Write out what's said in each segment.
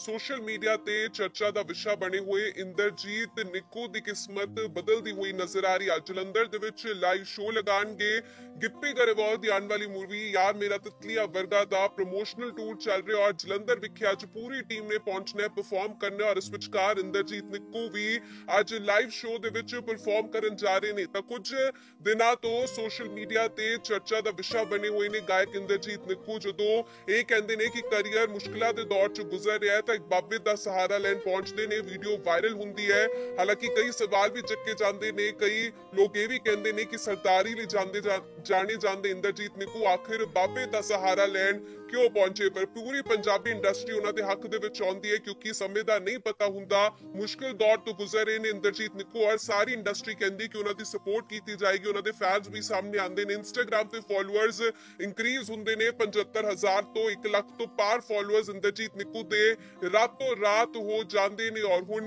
Social media ਤੇ ਚਰਚਾ ਦਾ ਵਿਸ਼ਾ ਬਣੇ ਹੋਏ ਇੰਦਰਜੀਤ ਨਿੱਕੂ ਦੀ ਕਿਸਮਤ ਬਦਲਦੀ ਹੋਈ ਨਜ਼ਰ ਆ ਰਹੀ ਹੈ ਜਲੰਧਰ ਦੇ ਵਿੱਚ ਲਾਈਵ ਸ਼ੋਅ ਲਗਾਣਗੇ ਗਿੱਪੀ ਗਰੇਵਾਲ ਦੀ ਆਉਣ ਵਾਲੀ ਮੂਵੀ ਯਾਰ ਮੇਰਾ ਤਿਤਲੀਆ ਵਰਗਾ ਦਾ ਪ੍ਰੋਮੋਸ਼ਨਲ ਟੂਰ ਚੱਲ ਰਿਹਾ ਔਰ ਜਲੰਧਰ ਵਿਖੇ ਅੱਜ ਪੂਰੀ ਟੀਮ ਨੇ ਪਹੁੰਚਣਾ ਹੈ ਪਰਫਾਰਮ ਕਰਨਾ ਔਰ ਇਸ ਵਿਚਕਾਰ ਇੰਦਰਜੀਤ ਨਿੱਕੂ ਵੀ ਅੱਜ ਲਾਈਵ ਸ਼ੋਅ ਦੇ ਵਿੱਚ ਪਰਫਾਰਮ ਕਰਨ ਜਾ ਰਹੇ ਨੇ। ਤਾਂ ਕੁਝ ਦਿਨਾਂ ਤੋਂ ਸੋਸ਼ਲ ਮੀਡੀਆ ਤੇ ਚਰਚਾ ਦਾ ਵਿਸ਼ਾ ਬਣੇ ਹੋਏ ਨੇ ਗਾਇਕ ਇੰਦਰਜੀਤ ਨਿੱਕੂ, ਜਦੋਂ ਇਹ ਕਹਿੰਦੇ ਨੇ ਕਿ ਕੈਰੀਅਰ ਮੁਸ਼ਕਲਾਂ ਦੇ ਦੌਰ ਚ ਗੁਜ਼ਰ ਰਿਹਾ ਹੈ ਤਾਂ ਬਾਬੇ ਦਾ ਸਹਾਰਾ ਲੈਣ ਪਹੁੰਚਦੇ ਨੇ ਵੀਡੀਓ ਵਾਇਰਲ ਹੁੰਦੀ ਹੈ। ਹਾਲਾਂਕਿ ਕਈ ਸਵਾਲ ਵੀ ਚੱਕੇ ਜਾਂਦੇ ਨੇ, ਕਈ ਲੋਕ ਇਹ ਵੀ ਕਹਿੰਦੇ ਨੇ ਕਿ ਸਰਦਾਰੀ ਲਈ ਜਾਂਦੇ ਜਾਣੇ ਜਾਂਦੇ ਇੰਦਰਜੀਤ ਨਿੱਕੂ, ਆਖਿਰ ਬਾਬੇ ਦਾ ਸਹਾਰਾ ਲੈਣ ਕਿਉਂ ਪਹੁੰਚੇ? ਪਰ ਪੂਰੀ ਪੰਜਾਬੀ ਇੰਡਸਟਰੀ ਉਹਨਾਂ ਦੇ ਹੱਕ ਦੇ ਵਿੱਚ ਆਉਂਦੀ ਹੈ, ਕਿਉਂਕਿ ਸਮੇਂ ਦਾ ਨਹੀਂ ਪਤਾ ਹੁੰਦਾ। ਮੁਸ਼ਕਿਲ ਦੌਰ ਤੋਂ ਗੁਜ਼ਰ ਰਹੇ ਨੇ ਇੰਦਰਜੀਤ ਨਿੱਕੂ ਔਰ ਸਾਰੀ ਇੰਡਸਟਰੀ ਕਹਿੰਦੀ ਕਿ ਉਹਨਾਂ ਦੀ ਸਪੋਰਟ ਕੀਤੀ ਜਾਏਗੀ। ਉਹਨਾਂ ਦੇ ਫੈਨਸ ਵੀ ਸਾਹਮਣੇ ਆਉਂਦੇ ਨੇ। ਇੰਸਟਾਗ੍ਰam ਤੇ ਫਾਲੋਅਰਸ ਇੰਕਰੀਜ਼ ਹੁੰਦੇ ਨੇ। 75000 ਤੋਂ 1 ਲੱਖ ਤੋਂ ਪਾਰ ਫਾਲੋਅਰਸ ਇੰਦਰਜੀਤ ਨਿੱਕੂ ਦੇ ਰਾਤੋਂ ਰਾਤ ਹੋ ਜਾਂਦੇ ਨੇ ਔਰ ਹੁਣ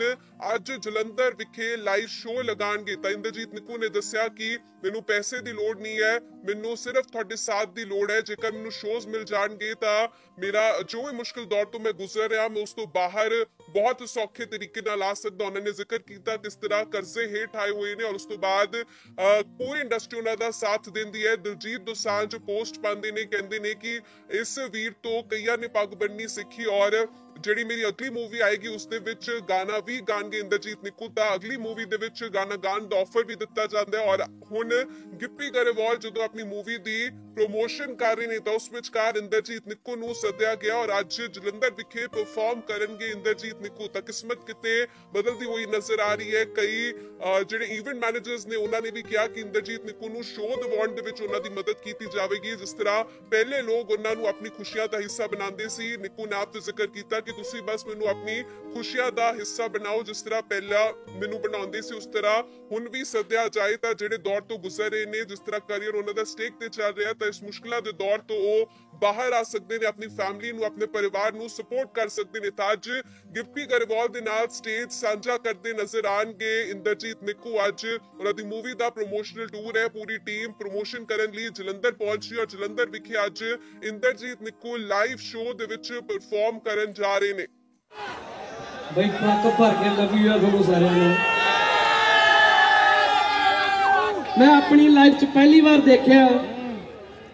ਅੱਜ ਜਲੰਧਰ ਵਿਖੇ ਲਾਈਵ ਸ਼ੋਅ ਲਗਾਣਗੇ ਤਾਂ ਇੰਦਰਜੀਤ ਨਿੱਕੂ ਨੇ ਦੱਸਿਆ ਕਿ ਮੈਨੂੰ ਪੈਸੇ ਦੀ ਲੋੜ ਨਹੀਂ ਹੈ, ਮੈਨੂੰ ਸਿਰਫ ਤੁਹਾਡੇ ਸਾਥ ਦੀ ਲੋੜ ਹੈ। ਜੇਕਰ ਮੈਨੂੰ ਸ਼ੋਜ਼ ਮਿਲ ਜਾਣਗੇ ਤਾਂ ਮੇਰਾ ਜੋ ਵੀ ਮੁਸ਼ਕਿਲ ਦੌਰ ਤੋਂ ਮੈਂ ਗੁਜ਼ਰ ਰਿਹਾ, ਮੈਂ ਉਸ ਤੋਂ ਬਾਹਰ ਬਹੁਤ ਸੌਖੇ ਤਰੀਕੇ ਨਾਲ ਆ ਸਕਦਾ। ਉਹਨਾਂ ਨੇ ਜ਼ਿਕਰ ਕੀਤਾ ਕਿਸ ਤਰ੍ਹਾਂ ਕਰਜ਼ੇ ਹੇਠ ਆਏ ਹੋਏ ਨੇ ਔਰ ਉਸ ਤੋਂ ਬਾਅਦ ਪੂਰੀ ਇੰਡਸਟਰੀ ਉਹਨਾਂ ਦਾ ਸਾਥ ਦਿੰਦੀ ਹੈ। ਦਿਲਜੀਤ ਦੋਸਾਂਝ ਪੋਸਟ ਪਾਉਂਦੇ ਨੇ, ਕਹਿੰਦੇ ਨੇ ਕਿ ਇਸ ਵੀਰ ਤੋਂ ਕਈਆਂ ਨੇ ਪੱਗ ਬੰਨੀ ਸਿੱਖੀ ਔਰ ਜਿਹੜੀ ਮੇਰੀ ਅਗਲੀ ਮੂਵੀ ਆਏਗੀ ਉਸ ਦੇ ਵਿੱਚ ਗਾਣਾ ਵੀ ਗਾਣਗੇ ਇੰਦਰਜੀਤ ਨਿੱਕੂ ਤਾਂ ਅਗਲੀ ਮੂਵੀ ਦੇ ਵਿੱਚ ਗਾਣਾ ਗਾਣ ਦਾ ਆਫਰ ਵੀ ਦਿੱਤਾ ਜਾਂਦਾ ਹੈ ਔਰ ਹੁਣ ਗਿੱਪੀ ਗਰੇਵਾਲ ਜਦੋਂ ਆਪਣੀ ਮੂਵੀ ਦੀ ਪ੍ਰੋਮੋਸ਼ਨ ਕਰ ਰਹੇ ਨੇ, ਤਾਂ ਉਸ ਵਿਚਕਾਰ ਇੰਦਰਜੀਤ ਨਿੱਕੂ ਨੂੰ ਸੱਦਿਆ ਗਿਆ ਔਰ ਅੱਜ ਜਲੰਧਰ ਵਿਖੇ ਪਰਫਾਰਮ ਕਰਨਗੇ ਇੰਦਰਜੀਤ ਨਿੱਕੂ। ਤਾਂ ਕਿਸਮਤ ਕਿਤੇ ਬਦਲਦੀ ਹੋਈ ਨਜ਼ਰ ਆ ਰਹੀ ਹੈ। ਕਈ ਜਿਹੜੇ ਇਵੈਂਟ ਮੈਨੇਜਰਸ ਨੇ, ਉਹਨਾਂ ਨੇ ਵੀ ਕਿਹਾ ਕਿ ਇੰਦਰਜੀਤ ਨਿੱਕੂ ਨੂੰ ਸ਼ੋਅ ਦਿਵਾਉਣ ਦੇ ਵਿੱਚ ਉਹਨਾਂ ਦੀ ਮਦਦ ਕੀਤੀ ਜਾਵੇਗੀ। ਜਿਸ ਤਰ੍ਹਾਂ ਪਹਿਲੇ ਲੋਕ ਉਹਨਾਂ ਨੂੰ ਆਪਣੀ ਖੁਸ਼ੀਆਂ ਦਾ ਹਿੱਸਾ ਬਣਾਉਂਦੇ ਸੀ। ਨਿੱਕੂ ਨੇ ਆਪ ਤੋਂ ਜ਼ਿਕਰ ਕੀਤਾ ਕਿ ਤੁਸੀਂ ਬਸ ਮੈਨੂੰ ਆਪਣੀ ਖੁਸ਼ੀਆਂ ਦਾ ਹਿੱਸਾ ਬਣਾਓ। ਜਿਸ ਤਰ੍ਹਾਂ ਪਹਿਲਾਂ ਮੈਨੂੰ ਬਣਾਉਂਦੇ ਸੀ, ਉਸ ਤਰ੍ਹਾਂ ਹੁਣ ਵੀ ਸੱਦਿਆ ਜਾਏ ਤਾਂ ਜਿਹੜੇ ਦੌਰ ਤੋਂ ਗੁਜ਼ਰ ਰਹੇ ਨੇ, ਜਿਸ ਤਰ੍ਹਾਂ ਕਰੀਅਰ ਉਹਨਾਂ ਦਾ ਸਟੇਕ ਤੇ ਚੱਲ ਰਿਹਾ ਤਾਂ ਇਸ ਮੁਸ਼ਕਲਾਂ ਦੇ ਦੌਰ ਤੋਂ ਉਹ ਬਾਹਰ ਆ ਸਕਦੇ ਨੇ, ਆਪਣੀ ਫੈਮਿਲੀ ਨੂੰ, ਆਪਣੇ ਪਰਿਵਾਰ ਨੂੰ ਸਪੋਰਟ ਕਰ ਸਕਦੇ ਨੇ। ਤਾਂ ਅੱਜ ਗਿੱਪੀ ਗਰੇਵਾਲ ਦੇ ਨਾਲ ਸਟੇਜ ਸਾਂਝਾ ਕਰਦੇ ਨਜ਼ਰ ਆਣਗੇ ਇੰਦਰਜੀਤ ਨਿੱਕੂ ਅੱਜ ਉਹਨਾਂ ਦੀ ਮੂਵੀ ਦਾ ਪ੍ਰੋਮੋਸ਼ਨਲ ਟੂਰ ਹੈ। ਪੂਰੀ ਟੀਮ ਪ੍ਰੋਮੋਸ਼ਨ ਕਰਨ ਲਈ ਜਲੰਧਰ ਪਹੁੰਚੀ ਔਰ ਜਲੰਧਰ ਵਿਖੇ ਅੱਜ ਇੰਦਰਜੀਤ ਨਿੱਕੂ ਲਾਈਵ ਸ਼ੋਅ ਦੇ ਵਿੱਚ ਪਰਫਾਰਮ ਕਰਨ ਜਾ ਰਹੇ ਨੇ। ਬਈ ਟਰੱਕ ਭਰ ਕੇ ਲਵ ਆ ਤੁਹਾਨੂੰ ਸਾਰਿਆਂ ਨੂੰ। ਮੈਂ ਆਪਣੀ ਲਾਈਫ 'ਚ ਪਹਿਲੀ ਵਾਰ ਦੇਖਿਆ।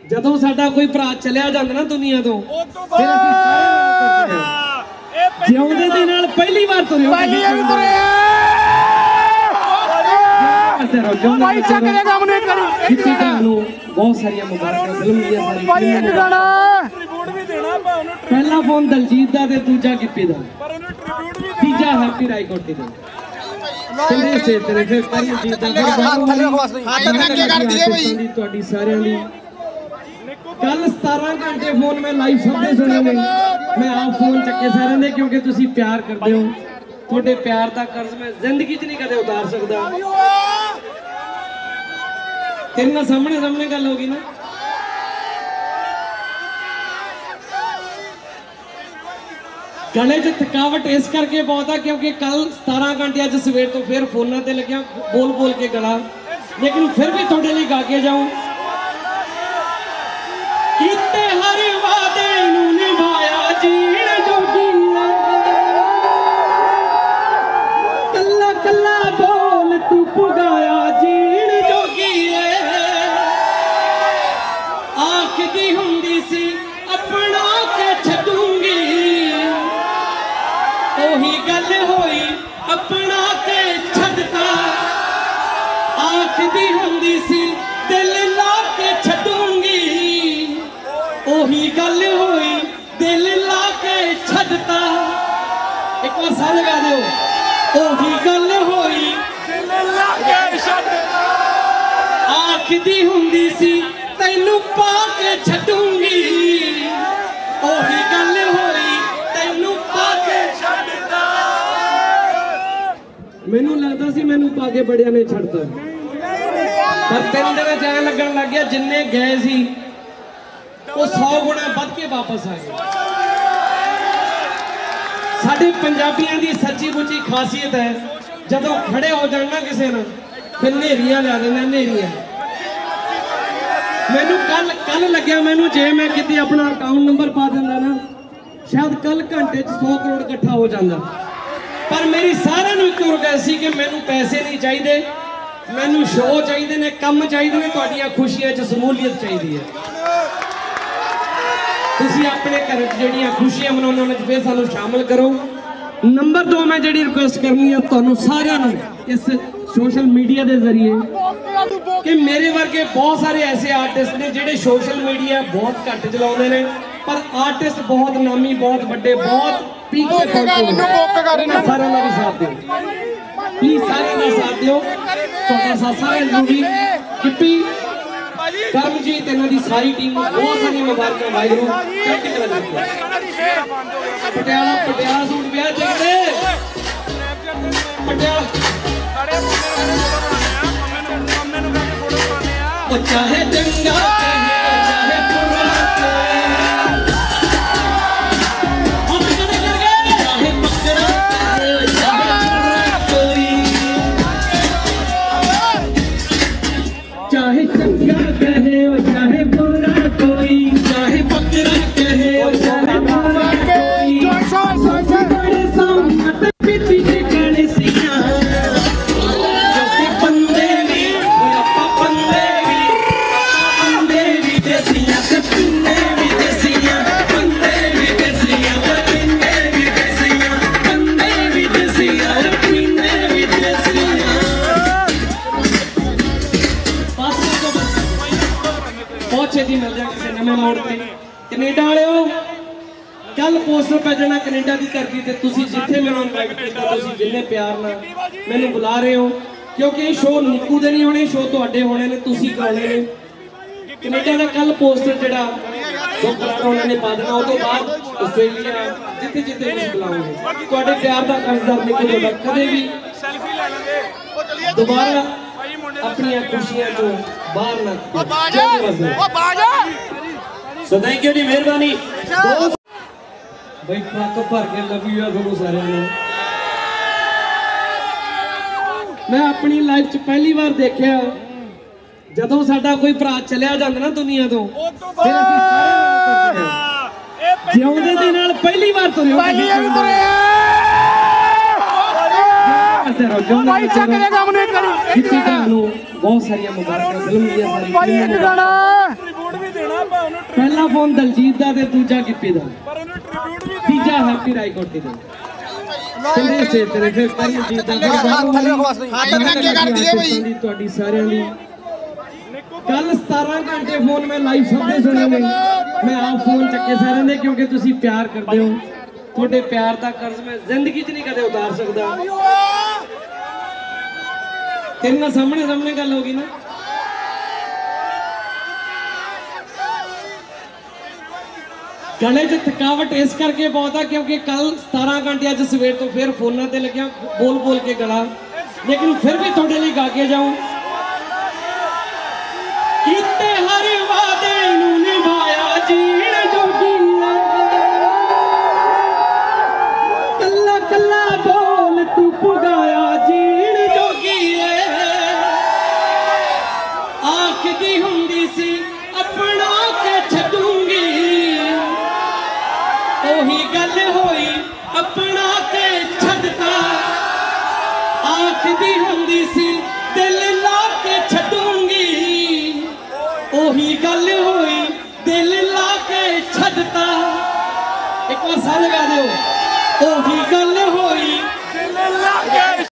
ਜਦੋਂ ਸਾਡਾ ਕੋਈ ਭਰਾ ਚਲਿਆ ਜਾਂਦਾ ਨਾ ਦੁਨੀਆ ਤੋਂ ਫਿਰ ਅਸੀਂ ਸਾਰੇ ਨਾਲ ਤੁਰਦੇ ਹਾਂ। ਜਿਉਂਦੇ ਦੇ ਨਾਲ ਪਹਿਲੀ ਵਾਰ ਤੁਰਿਓ ਪਹਿਲੀ ਵਾਰ ਤੁਰੇ ਭਾਈ ਚੱਕ ਦੇ ਕੰਮ ਨਹੀਂ ਕਰੀ ਜਿੱਤੀ ਤੁਹਾਨੂੰ ਬਹੁਤ ਸਾਰੀਆਂ ਮੁਬਾਰਕਾਂ ਫਿਲਮ ਦੀਆਂ ਸਾਰੀ ਭਾਈ ਇੱਕ ਗਾਣਾ। ਟ੍ਰਿਬਿਊਟ ਵੀ ਦੇਣਾ ਆਪਾਂ ਉਹਨੂੰ ਪਹਿਲਾ ਫੋਨ ਦਲਜੀਤ ਦਾ ਤੇ ਦੂਜਾ ਗਿੱਪੀ ਦਾ। ਪਰ ਉਹਨੂੰ ਟ੍ਰਿਬਿਊਟ ਵੀ ਤੀਜਾ ਹੈਪੀ ਰਾਈਕੋਟੀ ਦਾ। ਚੰਦੇ ਸੇ ਤੇਰੇ ਫਿਰ ਕਰੀ ਜੀ ਦਾ ਹੱਥ ਥੱਲੇ ਹੱਥ ਨੰਗੇ ਕਰ ਦਈਏ ਬਈ। ਤੁਹਾਡੀ ਸਾਰਿਆਂ ਦੀ ਕੱਲ 17 ਘੰਟੇ ਫੋਨ ਮੈਂ ਲਾਈਵ ਸਭ ਦੇ ਸੁਣੇ ਮੈਂ ਆਪ ਫੋਨ ਚੱਕੇ ਸਾਰਿਆਂ ਦੇ ਕਿਉਂਕਿ ਤੁਸੀਂ ਪਿਆਰ ਕਰਦੇ ਹੋ। ਤੁਹਾਡੇ ਪਿਆਰ ਦਾ ਕਰਜ਼ ਮੈਂ ਜ਼ਿੰਦਗੀ 'ਚ ਨਹੀਂ ਕਦੇ ਉਤਾਰ ਸਕਦਾ। ਤੇਰੇ ਨਾਲ ਸਾਹਮਣੇ ਸਾਹਮਣੇ ਗੱਲ ਹੋ ਗਈ ਨਾ। ਗਲੇ 'ਚ ਥਕਾਵਟ ਇਸ ਕਰਕੇ ਬਹੁਤ ਆ ਕਿਉਂਕਿ ਕੱਲ 17 ਘੰਟੇ ਅੱਜ ਸਵੇਰ ਤੋਂ ਫਿਰ ਫੋਨਾਂ ਤੇ ਲੱਗਿਆ ਬੋਲ ਬੋਲ ਕੇ ਗਲਾ। ਲੇਕਿਨ ਫਿਰ ਵੀ ਤੁਹਾਡੇ ਲਈ ਗਾ ਕੇ ਜਾਉਂ ਆਪਣਾ ਕੇ ਛੱਡਤਾ। ਆਖਦੀ ਹੁੰਦੀ ਸੀ ਦਿਲ ਲਾ ਕੇ ਛੱਡੂੰਗੀ। ਉਹੀ ਗੱਲ ਹੋਈ ਦਿਲ ਲਾ ਕੇ ਛੱਡਤਾ। ਇੱਕ ਵਾਰ ਸਾਹ ਲਗਾ ਦਿਓ। ਉਹੀ ਗੱਲ ਹੋਈ ਦਿਲ ਲਾ ਕੇ ਛੱਡ ਆਖਦੀ ਹੁੰਦੀ ਸੀ ਤੈਨੂੰ ਪਾ ਕੇ ਛੱਡੂੰਗੀ ਉਹੀ ਗੱਲ ਹੋਈ ਤੈਨੂੰ ਪਾ ਕੇ ਛੱਡਦਾ ਮੈਨੂੰ ਲੱਗਦਾ ਸੀ ਮੈਨੂੰ ਪਾ ਕੇ ਬੜਿਆਂ ਨੇ ਛੱਡਤਾ। ਪਰ ਤਿੰਨ ਦੇ ਵਿੱਚ ਐਂ ਲੱਗਣ ਲੱਗ ਗਿਆ ਜਿੰਨੇ ਗਏ ਸੀ, ਉਹ 100 ਗੁਣਾ ਵੱਧ ਕੇ ਵਾਪਸ ਆ ਗਏ। ਸਾਡੇ ਪੰਜਾਬੀਆਂ ਦੀ ਸੱਚੀ ਮੁੱਚੀ ਖਾਸੀਅਤ ਹੈ, ਜਦੋਂ ਖੜੇ ਹੋ ਜਾਣ ਨਾ ਕਿਸੇ ਨਾਲ, ਫਿਰ ਨੇਰੀਆਂ ਲਿਆ ਦਿੰਦੇ ਨੇਰੀਆਂ ਮੈਨੂੰ ਕੱਲ ਕੱਲ ਲੱਗਿਆ ਮੈਨੂੰ ਜੇ ਮੈਂ ਕਿਤੇ ਆਪਣਾ ਅਕਾਊਂਟ ਨੰਬਰ ਪਾ ਦਿੰਦਾ ਨਾ, ਸ਼ਾਇਦ ਕੱਲ ਘੰਟੇ 'ਚ 100 ਕਰੋੜ ਇਕੱਠਾ ਹੋ ਜਾਂਦਾ। ਪਰ ਮੇਰੀ ਸਾਰਿਆਂ ਨੂੰ ਇੱਕ ਰਿਕਵੈਸਟ ਸੀ ਕਿ ਮੈਨੂੰ ਪੈਸੇ ਨਹੀਂ ਚਾਹੀਦੇ। ਮੈਨੂੰ ਸ਼ੋਅ ਚਾਹੀਦੇ ਨੇ, ਕੰਮ ਚਾਹੀਦੇ ਨੇ, ਤੁਹਾਡੀਆਂ ਖੁਸ਼ੀਆਂ 'ਚ ਸਮੂਲੀਅਤ ਚਾਹੀਦੀ ਹੈ। ਤੁਸੀਂ ਆਪਣੇ ਘਰ 'ਚ ਜਿਹੜੀਆਂ ਖੁਸ਼ੀਆਂ ਮਨਾਉਣ ਉਹਨਾਂ 'ਚ ਫੇਰ ਸਾਨੂੰ ਸ਼ਾਮਲ ਕਰੋ। ਨੰਬਰ 2 ਮੈਂ ਜਿਹੜੀ ਰਿਕੁਐਸਟ ਕਰਨੀ ਹੈ ਤੁਹਾਨੂੰ ਸਾਰਿਆਂ ਨੂੰ ਇਸ ਸੋਸ਼ਲ ਮੀਡੀਆ ਦੇ ਜ਼ਰੀਏ ਕਿ ਮੇਰੇ ਵਰਗੇ ਬਹੁਤ ਸਾਰੇ ਐਸੇ ਆਰਟਿਸਟ ਨੇ ਜਿਹੜੇ ਸੋਸ਼ਲ ਮੀਡੀਆ ਬਹੁਤ ਘੱਟ ਚਲਾਉਂਦੇ ਨੇ, ਪਰ ਆਰਟਿਸਟ ਬਹੁਤ ਨਾਮੀ, ਬਹੁਤ ਵੱਡੇ, ਬਹੁਤ ਪੀਕ ਤੇ ਪਹੁੰਚੇ ਨੇ ਇਹਨਾਂ ਸਾਰਿਆਂ ਦਾ ਵੀ ਸਾਥ ਦਿਓ। ਪਲੀਜ਼ ਸਾਰਿਆਂ ਦਾ ਸਾਥ ਦਿਓ। ਤੁਹਾਡਾ ਸਾਥ ਸਾਰਿਆਂ ਨੂੰ ਵੀ। ਕਿੱਪੀ ਕਰਮਜੀਤ ਇਹਨਾਂ ਦੀ ਸਾਰੀ ਟੀਮ ਨੂੰ ਬਹੁਤ ਸਾਰੀਆਂ ਮੁਬਾਰਕਾਂ ਵਾਹਿਗੁਰੂ। ਚੜ੍ਹਦੀ ਕਲਾ ਦੇ ਪਟਿਆਲਾ ਪਟਿਆਲਾ ਸੂਟ ਵਿਆਹ ਦੇਖਦੇ ਪਟਿਆਲਾ। ਸਾਡੇ ਮੁੰਡੇ ਨੂੰ ਫੋਟੋ ਬਣਾਉਂਦੇ ਆ ਮੰਮੇ ਨੂੰ ਮੰਮੇ ਨੂੰ ਕਹਿੰਦੇ ਫੋਟੋ ਬਣਾਉਂਦੇ ਆ। ਉਹ ਚਾਹੇ ਚੰਗਾ ਨਵੇਂ ਮੋੜ ਤੇ ਕੈਨੇਡਾ ਵਾਲਿਓ ਕੱਲ ਪੋਸਟਰ ਭੇਜਣਾ ਕੈਨੇਡਾ ਦੀ ਧਰਤੀ ਤੇ ਤੁਸੀਂ ਜਿੱਥੇ ਮੈਨੂੰ ਇਨਵਾਈਟ ਕੀਤਾ ਤੁਸੀਂ ਜਿੰਨੇ ਪਿਆਰ ਨਾਲ ਮੈਨੂੰ ਬੁਲਾ ਰਹੇ ਹੋ। ਕਿਉਂਕਿ ਇਹ ਸ਼ੋਅ ਨਿੱਕੂ ਦੇ ਨਹੀਂ ਹੋਣੇ ਸ਼ੋਅ ਤੁਹਾਡੇ ਹੋਣੇ ਨੇ ਤੁਸੀਂ ਕਰਾਉਣੇ ਨੇ। ਕੈਨੇਡਾ ਦਾ ਕੱਲ ਪੋਸਟਰ ਜਿਹੜਾ ਜੋ ਕਰਾਉਣਾ ਉਹਨਾਂ ਨੇ ਪਾ ਦੇਣਾ ਉਹ ਤੋਂ ਬਾਅਦ ਆਸਟ੍ਰੇਲੀਆ ਜਿੱਥੇ ਜਿੱਥੇ ਤੁਸੀਂ ਬੁਲਾਓਗੇ। ਤੁਹਾਡੇ ਪਿਆਰ ਦਾ ਕਰਜ਼ਦਾਰ ਨਿੱਕੂ ਤੁਹਾਡਾ ਕਦੇ ਵੀ ਸੈਲਫੀ ਲੈ ਲੈਂਦੇ। ਦੁਬਾਰਾ ਆਪਣੀਆਂ ਖੁਸ਼ੀਆਂ ਤੋਂ ਬਾਹਰ ਨਾ ਬਾਜ! ਸੋ ਥੈਂਕ ਯੂ ਜੀ ਮਿਹਰਬਾਨੀ। ਬਈ ਟਰੱਕ ਭਰ ਕੇ ਲਵ ਯੂ ਆ ਤੁਹਾਨੂੰ ਸਾਰਿਆਂ ਨੂੰ। ਮੈਂ ਆਪਣੀ ਲਾਈਫ 'ਚ ਪਹਿਲੀ ਵਾਰ ਦੇਖਿਆ। ਜਦੋਂ ਸਾਡਾ ਕੋਈ ਭਰਾ ਚਲਿਆ ਜਾਂਦਾ ਨਾ ਦੁਨੀਆ ਤੋਂ ਫਿਰ ਅਸੀਂ ਸਾਰੇ ਨਾਲ ਤੁਰਦੇ ਜਿਉਂਦੇ ਦੇ ਨਾਲ ਪਹਿਲੀ ਵਾਰ ਤੁਰੇ ਹੋ ਭਾਈ ਇਹ ਵੀ ਤੁਰੇ ਭਾਈ ਚੱਕ ਦੇ ਕੰਮ ਨਹੀਂ ਕਰੀ ਤੁਹਾਨੂੰ ਬਹੁਤ ਸਾਰੀਆਂ ਮੁਬਾਰਕਾਂ ਫਿਲਮ ਦੀਆਂ ਸਾਰੀ ਭਾਈ ਇੱਕ ਗਾਣਾ ਟ੍ਰਿਬਿਊਟ ਵੀ ਦੇਣਾ ਆਪਾਂ ਉਹਨੂੰ ਪਹਿਲਾ ਫੋਨ ਦਲਜੀਤ ਦਾ ਤੇ ਦੂਜਾ ਗਿੱਪੀ ਦਾ। ਪਰ ਉਹਨੂੰ ਟ੍ਰਿਬਿਊਟ ਵੀ ਤੀਜਾ ਹੈਪੀ ਰਾਈਕੋਟੀ ਦਾ ਚੰਗੇ ਸੇ ਤੇਰੇ ਫਿਰ ਕਰਮਜੀਤ ਦਾ ਫਿਰ। ਹੱਥ ਅੱਗੇ ਕਰ ਦਈਏ ਬਈ। ਤੁਹਾਡੀ ਸਾਰਿਆਂ ਦੀ ਕੱਲ 17 ਘੰਟੇ ਫੋਨ ਮੈਂ ਲਾਈਵ ਸਭ ਦੇ ਸੁਣੇ ਨੇ। ਮੈਂ ਆਪ ਫੋਨ ਚੱਕੇ ਸਾਰਿਆਂ ਦੇ ਕਿਉਂਕਿ ਤੁਸੀਂ ਪਿਆਰ ਕਰਦੇ ਹੋ। ਤੁਹਾਡੇ ਪਿਆਰ ਦਾ ਕਰਜ਼ ਮੈਂ ਜ਼ਿੰਦਗੀ 'ਚ ਨਹੀਂ ਕਦੇ ਉਤਾਰ ਸਕਦਾ। ਤੇਰੇ ਨਾਲ ਸਾਹਮਣੇ ਸਾਹਮਣੇ ਗੱਲ ਹੋ ਗਈ ਨਾ। ਗਲੇ 'ਚ ਥਕਾਵਟ ਇਸ ਕਰਕੇ ਬਹੁਤ ਆ ਕਿਉਂਕਿ ਕੱਲ 17 ਘੰਟੇ ਅੱਜ ਸਵੇਰ ਤੋਂ ਫਿਰ ਫੋਨਾਂ ਤੇ ਲੱਗਿਆ ਬੋਲ ਬੋਲ ਕੇ ਗਲਾ। ਲੇਕਿਨ ਫਿਰ ਵੀ ਤੁਹਾਡੇ ਲਈ ਗਾ ਕੇ ਜਾਉਂ ਆਖਦੀ ਹੁੰਦੀ ਸੀ, ਦਿਲ ਲਾ ਕੇ ਛੱਡੂੰਗੀ। ਉਹੀ ਗੱਲ ਹੋਈ, ਦਿਲ ਲਾ ਕੇ ਛੱਡਤਾ। ਇੱਕ ਵਾਰ ਸਾਰੇ ਗਾ ਦਿਓ। ਉਹੀ